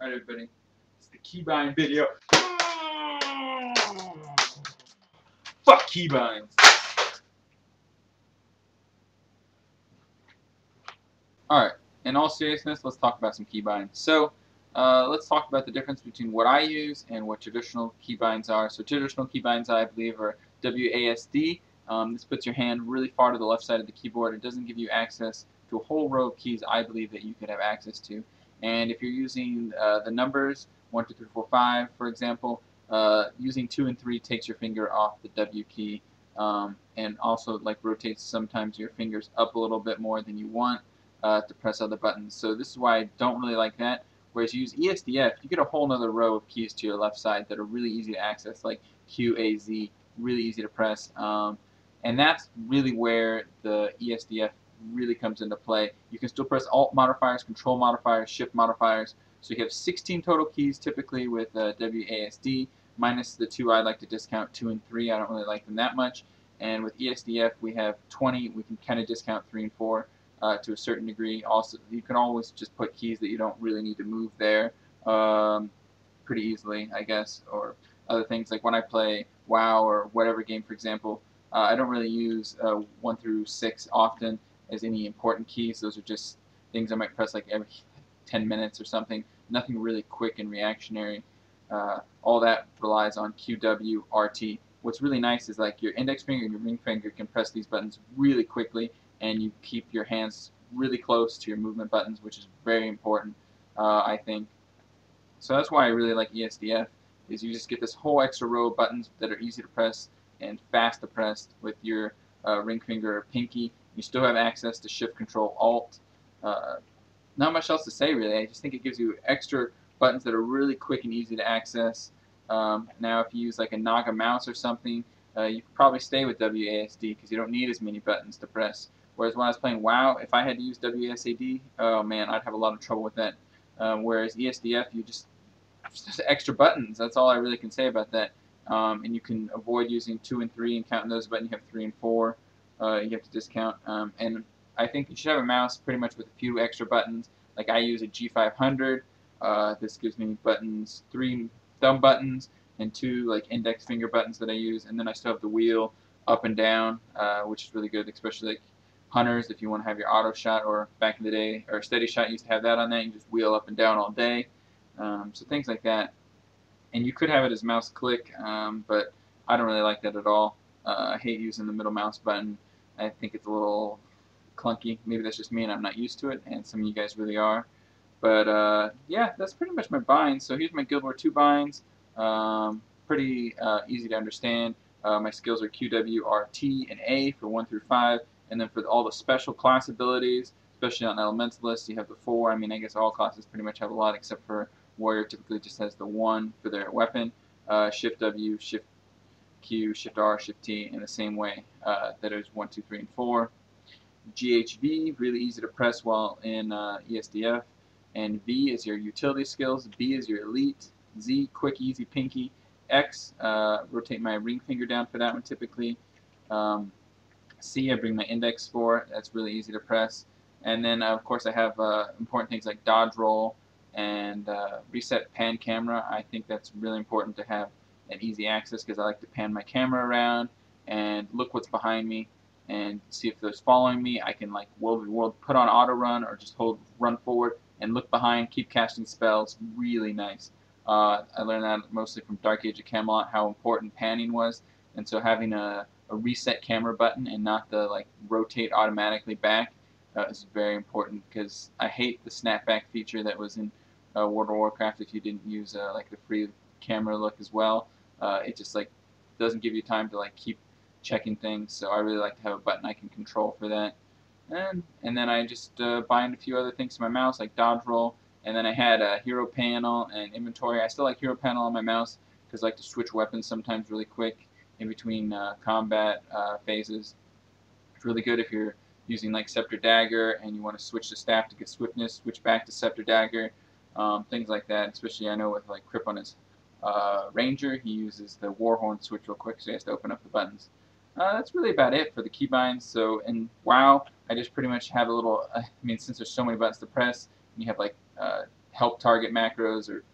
Alright everybody, it's the keybind video. Fuck keybinds! Alright, in all seriousness, let's talk about some keybinds. So, uh, let's talk about the difference between what I use and what traditional keybinds are. So traditional keybinds, I believe, are WASD. Um, this puts your hand really far to the left side of the keyboard. It doesn't give you access to a whole row of keys I believe that you could have access to. And if you're using uh, the numbers 1, 2, 3, 4, 5, for example, uh, using 2 and 3 takes your finger off the W key um, and also like rotates sometimes your fingers up a little bit more than you want uh, to press other buttons. So this is why I don't really like that. Whereas you use ESDF, you get a whole other row of keys to your left side that are really easy to access, like Q, A, Z, really easy to press. Um, and that's really where the ESDF really comes into play. You can still press Alt modifiers, Control modifiers, Shift modifiers. So you have 16 total keys typically with uh, WASD, minus the two I like to discount, 2 and 3. I don't really like them that much. And with ESDF, we have 20. We can kind of discount 3 and 4 uh, to a certain degree. Also, you can always just put keys that you don't really need to move there um, pretty easily, I guess, or other things like when I play WoW or whatever game, for example, uh, I don't really use uh, 1 through 6 often as any important keys. Those are just things I might press like every 10 minutes or something. Nothing really quick and reactionary. Uh, all that relies on QWRT. What's really nice is like your index finger and your ring finger can press these buttons really quickly and you keep your hands really close to your movement buttons, which is very important, uh, I think. So that's why I really like ESDF, is you just get this whole extra row of buttons that are easy to press and fast to press with your uh, ring finger or pinky. You still have access to Shift Control Alt. Uh, not much else to say really. I just think it gives you extra buttons that are really quick and easy to access. Um, now if you use like a Naga mouse or something, uh, you probably stay with WASD because you don't need as many buttons to press. Whereas when I was playing WoW, if I had to use WSAD, oh man, I'd have a lot of trouble with that. Um, whereas ESDF, you just just extra buttons. That's all I really can say about that. Um, and you can avoid using two and three and counting those buttons. You have three and four. Uh, you have to discount. Um, and I think you should have a mouse pretty much with a few extra buttons. Like I use a G500. Uh, this gives me buttons, three thumb buttons and two like index finger buttons that I use. And then I still have the wheel up and down, uh, which is really good, especially like hunters if you want to have your auto shot or back in the day or steady shot used to have that on that you just wheel up and down all day um, so things like that and you could have it as mouse click um, but I don't really like that at all uh, I hate using the middle mouse button I think it's a little clunky. Maybe that's just me and I'm not used to it and some of you guys really are. But uh, yeah that's pretty much my binds. So here's my Guild Wars 2 binds. Um, pretty uh, easy to understand. Uh, my skills are Q, W, R, T, and A for 1 through 5 and then for all the special class abilities, especially on Elementalist, you have the four. I mean, I guess all classes pretty much have a lot, except for Warrior typically just has the one for their weapon. Uh, shift W, Shift Q, Shift R, Shift T in the same way uh, that is 1, 2, 3, and 4. GHV, really easy to press while in uh, ESDF. And V is your utility skills. B is your elite. Z, quick, easy, pinky. X, uh, rotate my ring finger down for that one typically. Um, C, I bring my index for. That's really easy to press. And then, uh, of course, I have uh, important things like dodge roll and uh, reset pan camera. I think that's really important to have an easy access because I like to pan my camera around and look what's behind me and see if there's following me. I can like world world put on auto run or just hold run forward and look behind, keep casting spells. Really nice. Uh, I learned that mostly from Dark Age of Camelot how important panning was, and so having a a reset camera button and not the like rotate automatically back uh, is very important because I hate the snapback feature that was in uh, World of Warcraft if you didn't use uh, like the free camera look as well. Uh, it just like doesn't give you time to like keep checking things so I really like to have a button I can control for that. And, and then I just uh, bind a few other things to my mouse like dodge roll and then I had a hero panel and inventory. I still like hero panel on my mouse because I like to switch weapons sometimes really quick in between uh, combat uh, phases. It's really good if you're using like Scepter Dagger and you want to switch to staff to get swiftness, switch back to Scepter Dagger, um, things like that. Especially I know with like Kripp on his uh, Ranger, he uses the Warhorn switch real quick, so he has to open up the buttons. Uh, that's really about it for the keybinds. So in WoW, I just pretty much have a little. Uh, I mean, since there's so many buttons to press, you have like uh, help target macros or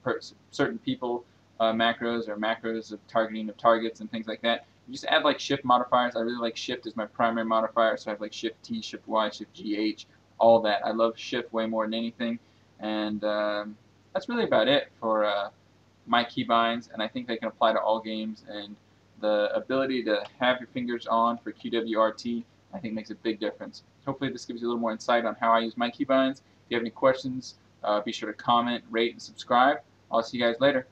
certain people uh, macros or macros of targeting of targets and things like that. You just add like shift modifiers. I really like shift as my primary modifier, so I have like shift T, shift Y, shift GH, all that. I love shift way more than anything, and um, that's really about it for my keybinds, and I think they can apply to all games, and the ability to have your fingers on for QWRT I think makes a big difference. Hopefully this gives you a little more insight on how I use my keybinds. If you have any questions, uh, be sure to comment, rate, and subscribe. I'll see you guys later.